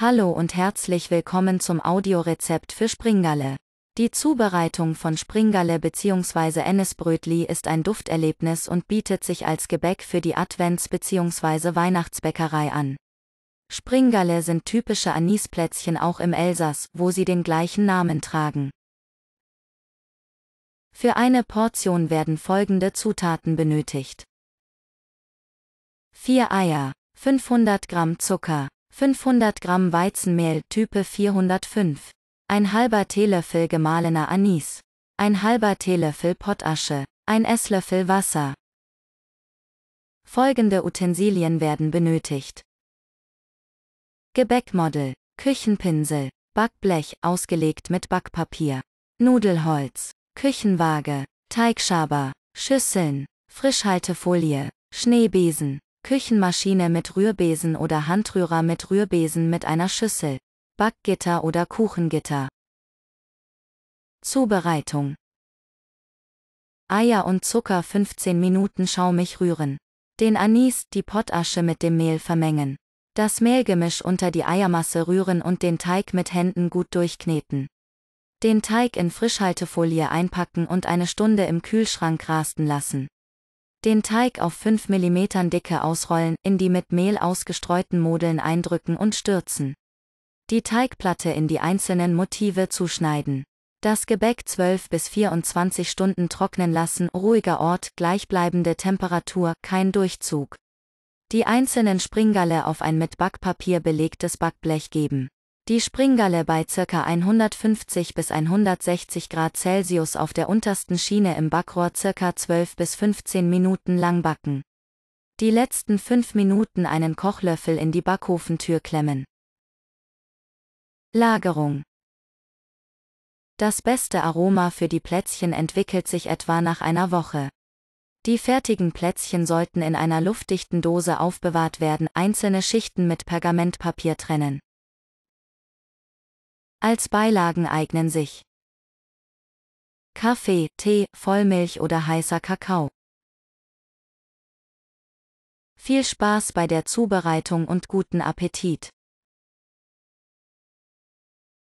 Hallo und herzlich willkommen zum Audiorezept für Springalle. Die Zubereitung von Springalle bzw. Ennisbrötli ist ein Dufterlebnis und bietet sich als Gebäck für die Advents- bzw. Weihnachtsbäckerei an. Springalle sind typische Anisplätzchen auch im Elsass, wo sie den gleichen Namen tragen. Für eine Portion werden folgende Zutaten benötigt. 4 Eier, 500 Gramm Zucker, 500 Gramm Weizenmehl Type 405, ein halber Teelöffel gemahlener Anis, ein halber Teelöffel Pottasche, ein Esslöffel Wasser. Folgende Utensilien werden benötigt. Gebäckmodel, Küchenpinsel, Backblech ausgelegt mit Backpapier, Nudelholz, Küchenwaage, Teigschaber, Schüsseln, Frischhaltefolie, Schneebesen, Küchenmaschine mit Rührbesen oder Handrührer mit Rührbesen mit einer Schüssel, Backgitter oder Kuchengitter. Zubereitung Eier und Zucker 15 Minuten schaumig rühren. Den Anis, die Pottasche mit dem Mehl vermengen. Das Mehlgemisch unter die Eiermasse rühren und den Teig mit Händen gut durchkneten. Den Teig in Frischhaltefolie einpacken und eine Stunde im Kühlschrank rasten lassen. Den Teig auf 5 mm Dicke ausrollen, in die mit Mehl ausgestreuten Modeln eindrücken und stürzen. Die Teigplatte in die einzelnen Motive zuschneiden. Das Gebäck 12 bis 24 Stunden trocknen lassen, ruhiger Ort, gleichbleibende Temperatur, kein Durchzug. Die einzelnen Springgalle auf ein mit Backpapier belegtes Backblech geben. Die Springgalle bei ca. 150 bis 160 Grad Celsius auf der untersten Schiene im Backrohr ca. 12 bis 15 Minuten lang backen. Die letzten 5 Minuten einen Kochlöffel in die Backofentür klemmen. Lagerung Das beste Aroma für die Plätzchen entwickelt sich etwa nach einer Woche. Die fertigen Plätzchen sollten in einer luftdichten Dose aufbewahrt werden, einzelne Schichten mit Pergamentpapier trennen. Als Beilagen eignen sich Kaffee, Tee, Vollmilch oder heißer Kakao. Viel Spaß bei der Zubereitung und guten Appetit!